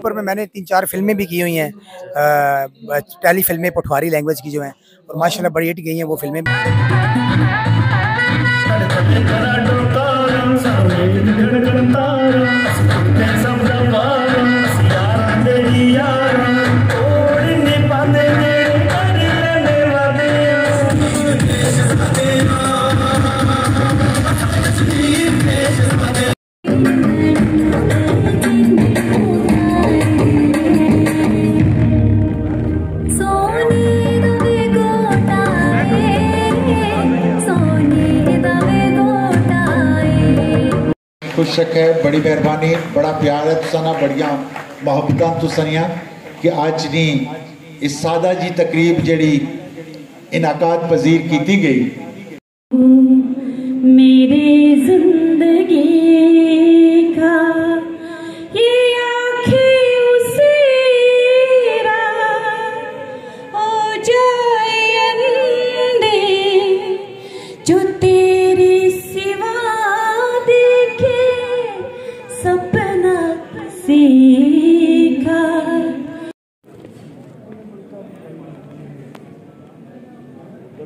ऊपर में मैंने तीन चार फ़िल्में भी की हुई हैं। टेली फ़िल्में पठवारी लैंग्वेज की जो हैं, और माशाल्लाह बड़ी हिट गई हैं वो फ़िल्में कुछ शक है, बड़ी मेहरबानी, बड़ा प्यार है तुसाना बड़िया मोहब्बत तुसानिया कि आज नहीं इस सादा जी तकरीब जड़ी इनाकात पजीर की गई। मेरी ज़िंदगी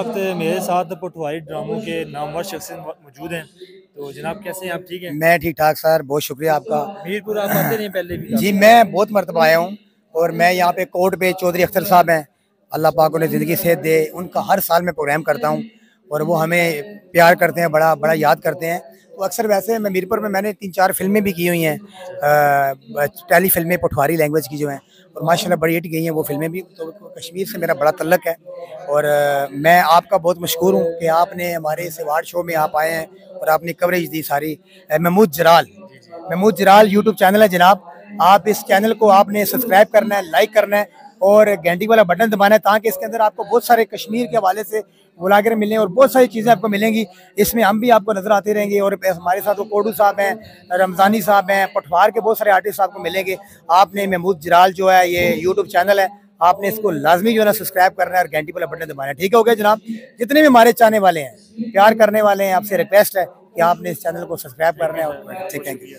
वक्त मेरे साथ पटवारी ड्रामों के नामवर शख्स मौजूद हैं। तो जनाब कैसे हैं? आप ठीक हैं? मैं ठीक ठाक सर। बहुत शुक्रिया आपका। मीरपुर आप आते रहे पहले भी जी मैं बहुत मरतबा आया हूँ और मैं यहाँ पे कोर्ट पे चौधरी अख्तर साहब हैं। अल्लाह पाक उन्हें ज़िंदगी सेहत दे। उनका हर साल मैं प्रोग्राम करता हूँ और वो हमें प्यार करते हैं बड़ा बड़ा याद करते हैं। तो अक्सर वैसे मैं मीरपुर में मैंने तीन चार फ़िल्में भी की हुई हैं। टेली फ़िल्में पठवारी लैंग्वेज की जो हैं, और माशाल्लाह बड़ी हिट गई हैं वो फ़िल्में भी। तो कश्मीर से मेरा बड़ा तल्लक है, और मैं आपका बहुत मशहूर हूँ कि आपने हमारे इस अवार्ड शो में आप आए हैं, और आपने कवरेज दी सारी। महमूद जराल महमूद जराल यूट्यूब चैनल है जनाब। आप इस चैनल को आपने सब्सक्राइब करना है लाइक करना है और घंटी वाला बटन दबाना है ताकि इसके अंदर आपको बहुत सारे कश्मीर के हवाले से बुलाकर मिलें और बहुत सारी चीज़ें आपको मिलेंगी। इसमें हम भी आपको नज़र आते रहेंगे और हमारे साथ वो कोडू साहब हैं रमज़ानी साहब हैं पठवार के बहुत सारे आर्टिस्ट आपको मिलेंगे। आपने महमूद जराल जो है ये यूट्यूब चैनल है आपने इसको लाजमी जो है ना सब्सक्राब करना है और घंटी वाला बटन दबाना है। ठीक हो गया जनाब? जितने भी हमारे चाहने वाले हैं प्यार करने वाले हैं आपसे रिक्वेस्ट है कि आपने इस चैनल को सब्सक्राइब करना है और ठीक थैंक यू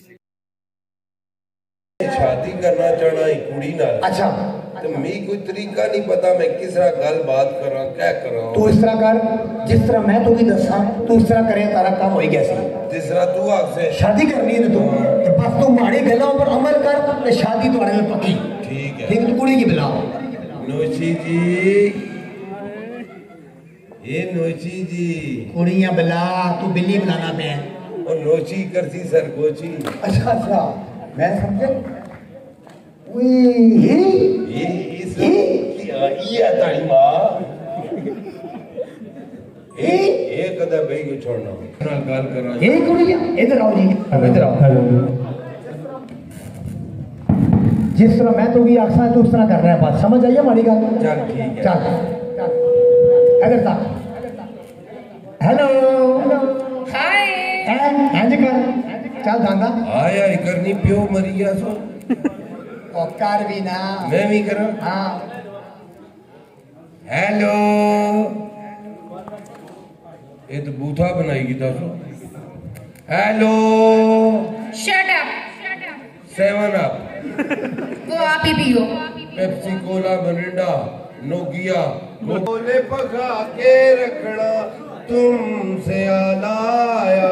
शादी करना चाहना कुड़ी नाल। अच्छा। तो कोई तरीका नहीं पता मैं किस तरह गल बात क्या तू इस तरह कर जिस तरह मैं दसा तू इस तरह करे तारा काम गया सी। जिस तरह तू शादी करनी है तू तो बस तू माड़ी अमल कर शादी पक्की। ठीक है। फिर कुड़ी की बुला। नोची जी। ये नोची जी। कुड़ियाँ बुला तू बिल्ली बुलाना पे। और नोची अच्छा अच्छा। मैं समझे? We he is he. He. जिस तरह मैं तो भी आखसा तो उस तरह कर रहा है बात समझ आई है माड़ी गल चल ठीक है। चल अगर हेलो हाय हाँ जी कर। चल दादा हाय करनी प्यो मरिया सो। उपकार भी ना। मैं भी करो? हाँ। हेलो ये तो बूथा बनाएगी दसो। Hello shut up seven up वो आप ही पियो। पेप्सी कोला मरिंडा नोकिया बोले पका के रखना तुमसे आलाया।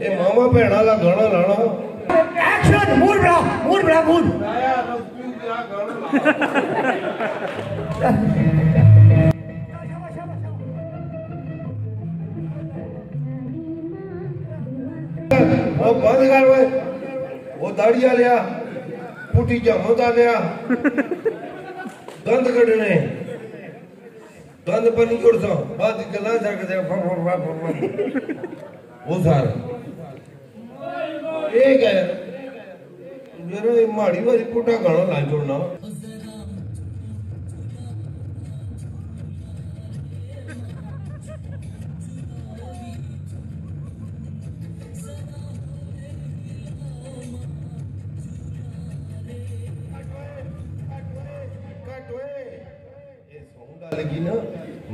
ਇਹ ਮਾਵਾ ਭੈਣਾ ਦਾ ਗਾਣਾ ਲਾਣਾ ਐਕਸ਼ਨ ਮੂਰ ਬਰਾ ਮੂਰ ਬਰਾ ਮੂਰ ਆਇਆ ਉਹ ਬੰਦ ਕਰ ਓਏ ਉਹ ਦਾੜੀਆ ਲਿਆ ਪੁੱਟੀ ਜਮੋਦਾ ਲਿਆ ਦੰਦ ਕੱਢਣੇ ਦੰਦ ਪਰ ਨਹੀਂ ਜੁੜਦਾ ਬਾਅਦ ਗੱਲਾਂ ਸਕਦੇ ਫੜ ਫੜ ਫੜ ਉਹ ਸਾਰਾ माड़ी ગયા જરા એ મારી વાળી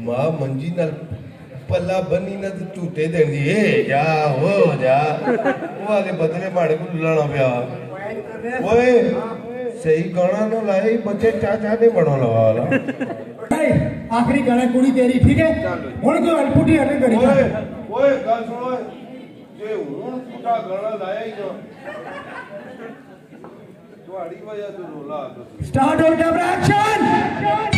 माँ मंजी नाल पल्ला बनी ना झूठे देनी ए जा, हो जा। ਭੂਆ ਦੇ ਬਦਲੇ ਬਾੜੇ ਨੂੰ ਲਾਣਾ ਪਿਆ ਓਏ ਸਹੀ ਗਾਣਾ ਨੂੰ ਲਾਈ ਬੱਚੇ ਚਾਚਾ ਦੇ ਬਣੋ ਲਵਾ ਲਾ ਭਾਈ ਆਖਰੀ ਗਾਣਾ ਕੁੜੀ ਤੇਰੀ ਠੀਕ ਹੈ ਹੁਣ ਕੋਈ ਅਲਪੁੱਟੀ ਹਟੇ ਕਰੀ ਓਏ ਓਏ ਗੱਲ ਸੁਣੋ ਜੇ ਹੁਣ ਪੁੱਟਾ ਗਾਣਾ ਲਾਇਆ ਹੀ ਨਾ ਤੁਹਾਡੀ ਵਜ੍ਹਾ ਤੋਂ ਰੋਲਾ ਸਟਾਰਟ ਹੋ ਗਿਆ ਬ੍ਰੈਕਸ਼ਨ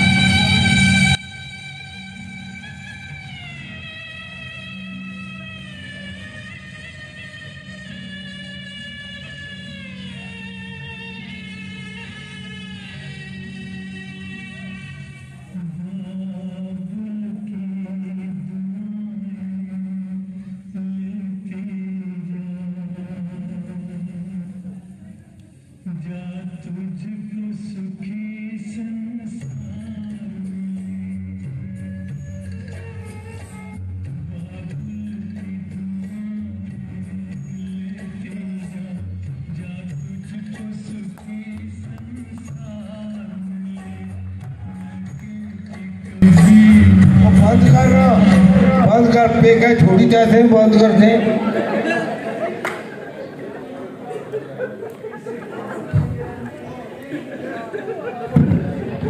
बंद कर। बंद कर, पे क्या छोड़ी कैसे बंद करते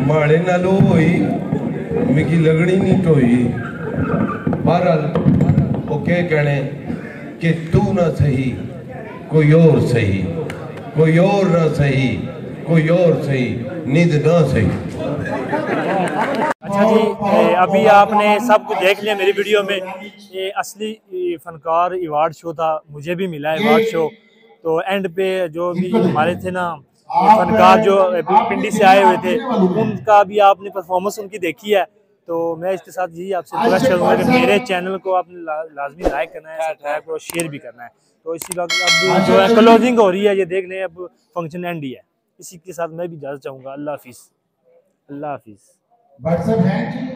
माड़े नालो होई मिकी लगनी नहीं टोई। बहरहाल वो क्या कहने कि तू ना सही, कोई और सही। कोई और ना सही, कोई और सही, नींद ना सही। अच्छा जी अभी आपने सब कुछ देख लिया मेरी वीडियो में। ये असली फनकार अवार्ड शो था मुझे भी मिला है अवार्ड शो तो एंड पे जो भी हमारे थे ना फनकार जो पिंडी से आए हुए थे उनका भी आपने परफॉर्मेंस उनकी देखी है। तो मैं इसके साथ यही आपसे रिक्वेस्ट करूँगा कि मेरे चैनल को आपने ला, लाजमी लाइक करना है सब्सक्राइब और शेयर भी करना है। तो इसी वक्त अब जो है क्लोजिंग हो रही है ये देख लें अब फ़ंक्शन एंड ही है। इसी के साथ मैं भी इजाज़त चाहूँगा। अल्लाह हाफिज़। अल्लाह हाफिज़। व्हाट्सएप है